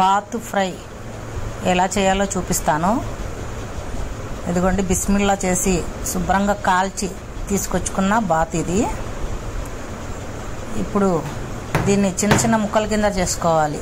Bath fry ఎలా చేయాలో చూపిస్తాను. ఇదిగోండి బిస్మిల్లా చేసి శుభ్రంగా కాల్చి తీసుకొచ్చుకున్న బాత్ ఇది. ఇప్పుడు దీన్ని చిన్న చిన్న ముక్కల కింద చేసుకోవాలి.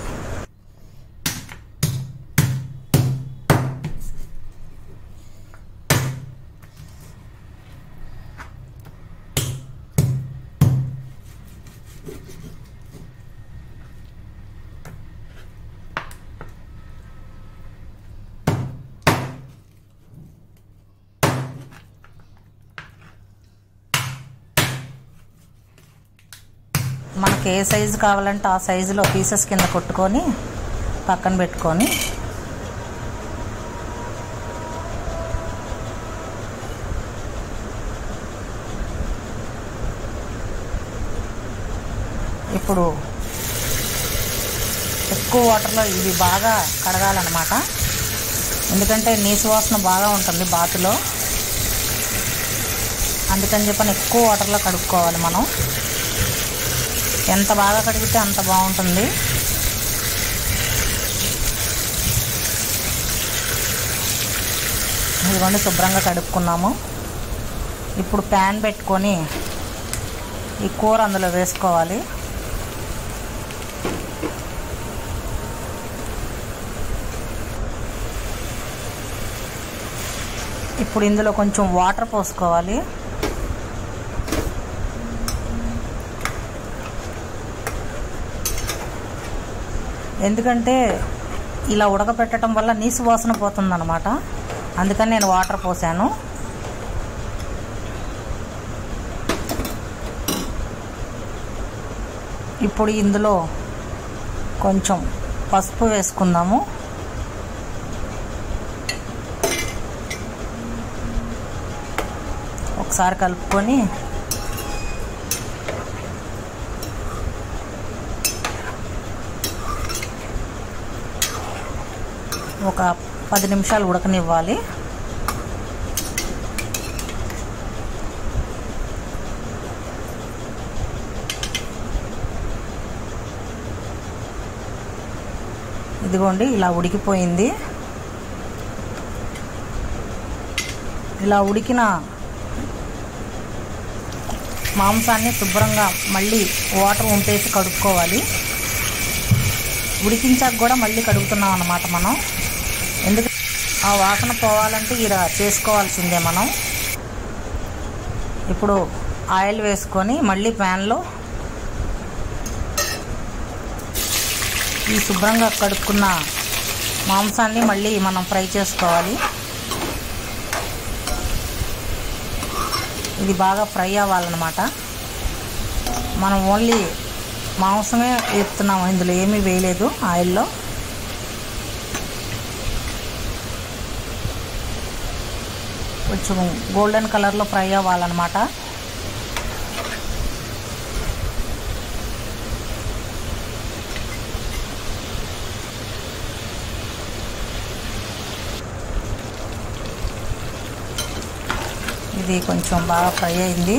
మనకి ఏ సైజు కావాలంటే ఆ సైజులో పీసెస్ కింద కొట్టుకొని పక్కన పెట్టుకొని ఇప్పుడు ఎక్కువ వాటర్లో ఇవి బాగా కడగాలన్నమాట. ఎందుకంటే నీసు వాసన బాగా ఉంటుంది బాతులో. అందుకని చెప్పని ఎక్కువ వాటర్లో కడుక్కోవాలి మనం. ఎంత బాగా కడిగితే అంత బాగుంటుంది. ఇదిగోండి శుభ్రంగా కడుక్కున్నాము. ఇప్పుడు ప్యాన్ పెట్టుకొని ఈ కూర అందులో వేసుకోవాలి. ఇప్పుడు ఇందులో కొంచెం వాటర్ పోసుకోవాలి. ఎందుకంటే ఇలా ఉడకపెట్టడం వల్ల నీసు వాసన పోతుందన్నమాట. అందుకని నేను వాటర్ పోసాను. ఇప్పుడు ఇందులో కొంచెం పసుపు వేసుకుందాము. ఒకసారి కలుపుకొని ఒక పది నిమిషాలు ఉడకనివ్వాలి. ఇదిగోండి ఇలా ఉడికిపోయింది. ఇలా ఉడికిన మాంసాన్ని శుభ్రంగా మళ్ళీ వాటర్ ఉంపేసి కడుక్కోవాలి. ఉడికించాక కూడా మళ్ళీ కడుగుతున్నాం అన్నమాట మనం. ఎందుకు ఆ వాసన పోవాలంటే ఇలా చేసుకోవాల్సిందే మనం. ఇప్పుడు ఆయిల్ వేసుకొని మళ్ళీ ప్యాన్లో ఈ శుభ్రంగా కడుక్కున్న మాంసాన్ని మళ్ళీ మనం ఫ్రై చేసుకోవాలి. ఇది బాగా ఫ్రై అవ్వాలన్నమాట. మనం ఓన్లీ మాంసమే వేస్తున్నాము ఇందులో ఏమీ వేయలేదు ఆయిల్లో. కొంచెం గోల్డెన్ కలర్లో ఫ్రై అవ్వాలన్నమాట. ఇది కొంచెం బాగా ఫ్రై అయింది.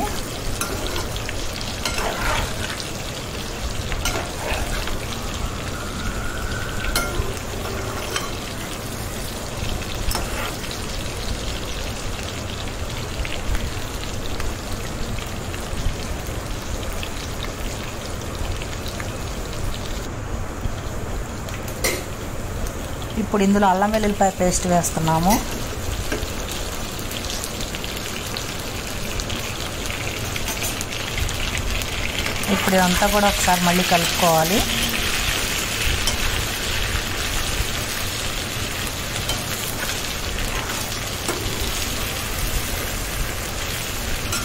ఇప్పుడు ఇందులో అల్లం వెల్లుల్లిపాయ పేస్ట్ వేస్తున్నాము. ఇప్పుడు ఇదంతా కూడా ఒకసారి మళ్ళీ కలుపుకోవాలి.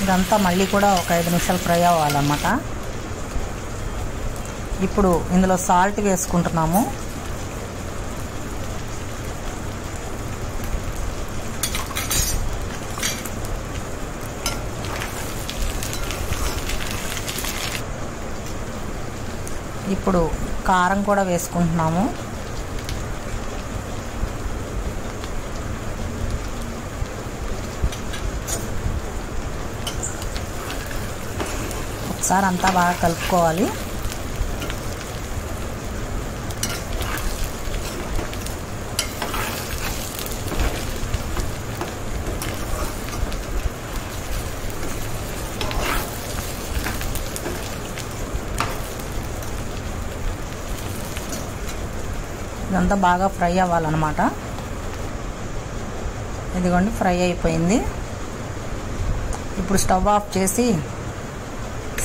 ఇదంతా మళ్ళీ కూడా ఒక ఐదు నిమిషాలు ఫ్రై అవ్వాలన్నమాట. ఇప్పుడు ఇందులో సాల్ట్ వేసుకుంటున్నాము. ఇప్పుడు కారం కూడా వేసుకుంటున్నాము. ఒకసారి అంతా బాగా కలుపుకోవాలి. ఇదంతా బాగా ఫ్రై అవ్వాలన్నమాట. ఇదిగోండి ఫ్రై అయిపోయింది. ఇప్పుడు స్టవ్ ఆఫ్ చేసి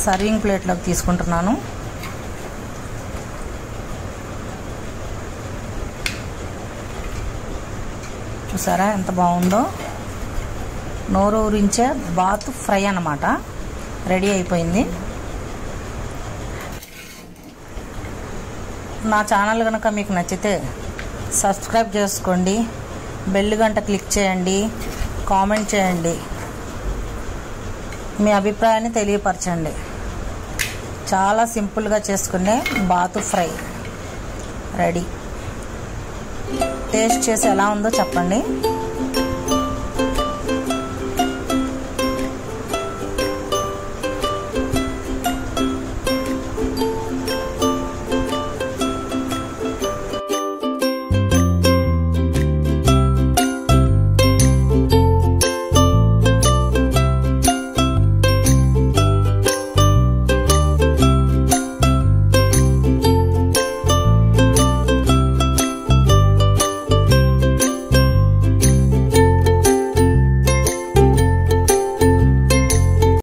సర్వింగ్ ప్లేట్లోకి తీసుకుంటున్నాను. చూసారా ఎంత బాగుందో? నోరూరించే బాత్ ఫ్రై అన్నమాట. రెడీ అయిపోయింది. నా ఛానల్ కనుక మీకు నచ్చితే సబ్స్క్రైబ్ చేసుకోండి బెల్ గంట క్లిక్ చేయండి కామెంట్ చేయండి. మీ అభిప్రాయాన్ని తెలియపరచండి. చాలా సింపుల్గా చేసుకునే బాతు ఫ్రై రెడీ. టేస్ట్ చేసి ఎలా ఉందో చెప్పండి.